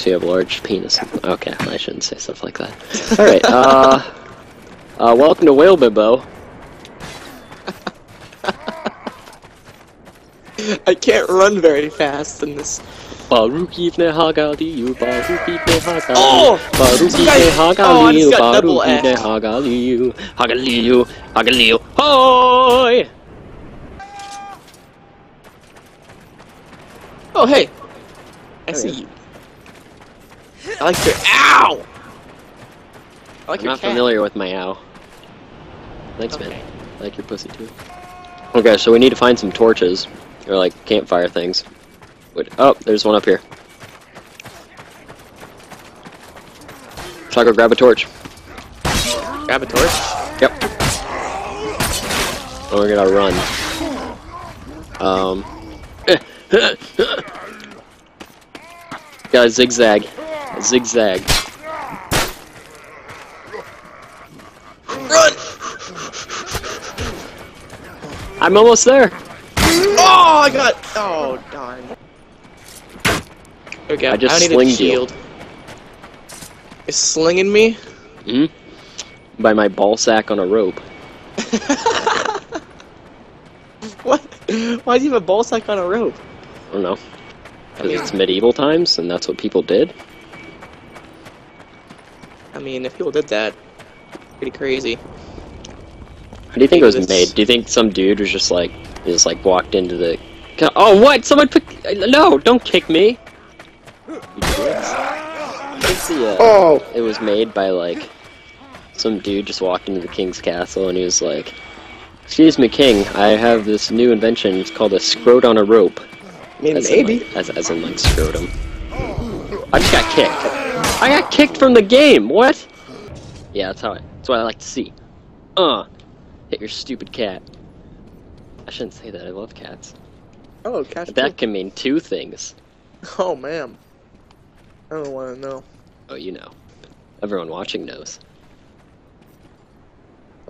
so you have large penis. Okay, I shouldn't say stuff like that. Alright, uh... Uh, welcome to Whale Bimbo. I can't run very fast in this. Baruki ne hagaliu, Baruki ne hagaliu, Oh! Baruki ne oh, hagaliu, double Baruki ne hagaliu, hagaliu, hagaliu, hoi! Oh, hey! I see you. I like your. Ow! I like I'm your not cat. familiar with my ow. Thanks, Okay. man. I like your pussy too. Okay, so we need to find some torches, or like campfire things. Wait, oh, there's one up here. So I go grab a torch. Grab a torch. Yep. Oh, we're gonna run. Um. Gotta zigzag. Zigzag. Run! I'm almost there. Oh, I got. Oh, darn. Okay, I just I need a slinged you. shield. Is slinging me? Hmm? By my ball sack on a rope. What? Why do you have a ball sack on a rope? I don't know. Because it's medieval times, and that's what people did. I mean, if people did that, pretty crazy. How do you think it was It's- made? Do you think some dude was just like, just like walked into the... Oh, what? Someone pick... No, don't kick me! You dicks. The, uh, Oh! it was made by like some dude just walked into the king's castle and he was like, "Excuse me, king. I have this new invention. It's called a scrot on a rope." I mean, As in, maybe. like, as, as in like scrotum. I just got kicked. I got kicked from the game. What? Yeah, that's how I. That's what I like to see. Uh, hit your stupid cat. I shouldn't say that. I love cats. Oh, But that can mean two things. Oh, man. I don't want to know. Oh, you know. Everyone watching knows.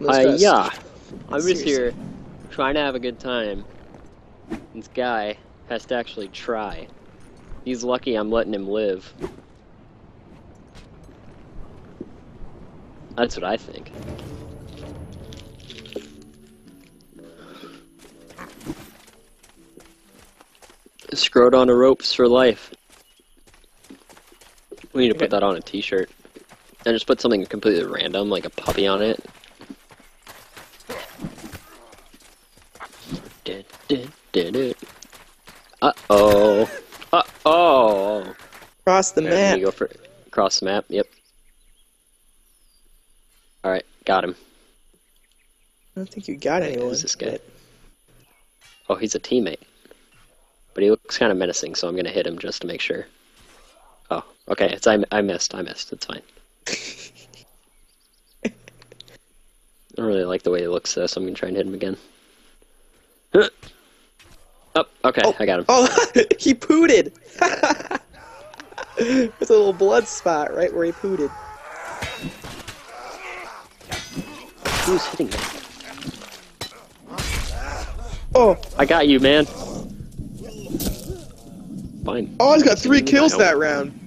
Uh, yeah. I'm just here trying to have a good time. This guy has to actually try. He's lucky I'm letting him live. That's what I think. Screwed on a ropes for life. We need to put that on a t-shirt. And just put something completely random, like a puppy on it. Did, did, did it. Uh oh. Uh oh. Cross the map. go for cross the map. Yep. All right, got him. I don't think you got anyone. who's this guy? but- Oh, he's a teammate. But he looks kind of menacing, so I'm gonna hit him just to make sure. Oh, okay. It's I, I missed. I missed. It's fine. I don't really like the way he looks, though, so I'm gonna try and hit him again. Huh. Oh, okay, Oh. I got him. Oh, he pooted! There's a little blood spot right where he pooted. Who's hitting me? Oh, I got you, man. Fine. oh, he's got three kills that round.